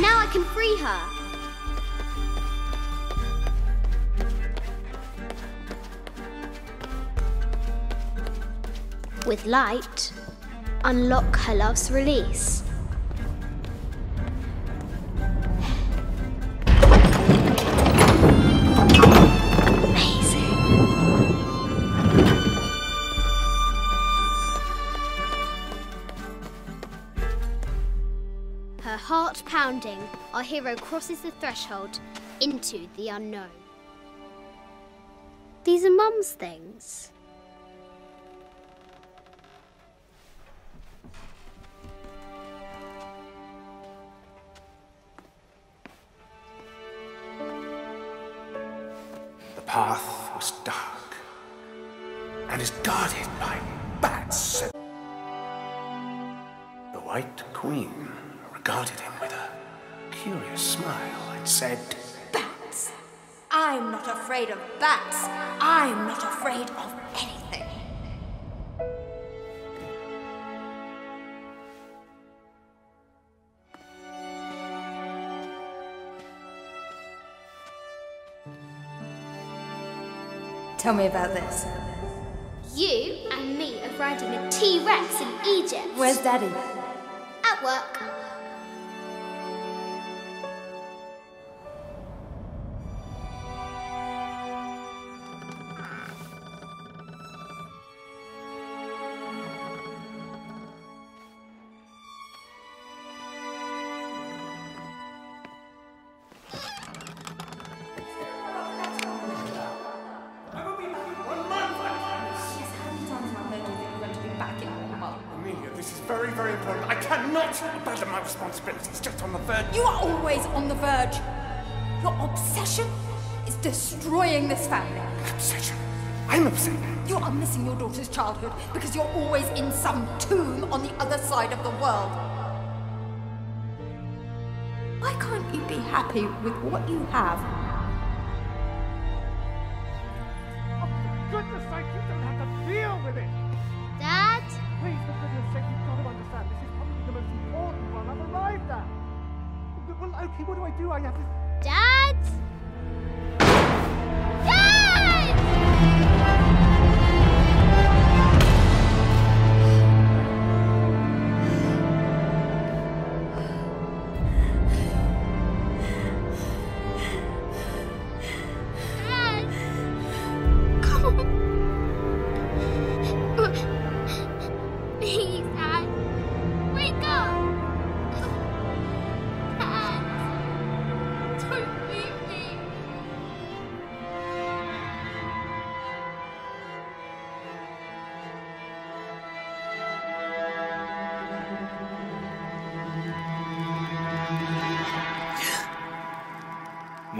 Now I can free her. With light, unlock her love's release. Her heart pounding, our hero crosses the threshold into the unknown. These are Mum's things. The path was dark and is guarded by bats. The White Queen regarded him with a curious smile and said, Bats. I'm not afraid of bats. I'm not afraid of anything. Tell me about this. You and me are riding a T Rex in Egypt. Where's Daddy? At work. Very, very important. I cannot abandon my responsibilities just on the verge. You are always on the verge. Your obsession is destroying this family. Obsession. I'm upset. You are missing your daughter's childhood because you're always in some tomb on the other side of the world. Why can't you be happy with what you have? Oh, goodness sake, you don't have to deal with it! Please, for goodness sake, you've got to understand, this is probably the most important one I've arrived at. Well, okay, what do I do? I have to... Dad!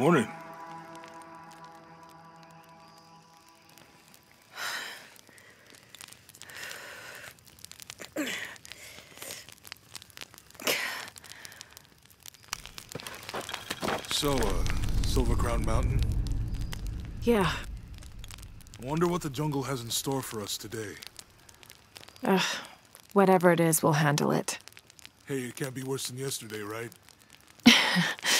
Morning. So, uh, Silver Crown Mountain? Yeah. I wonder what the jungle has in store for us today. Ugh. Whatever it is, we'll handle it. Hey, it can't be worse than yesterday, right?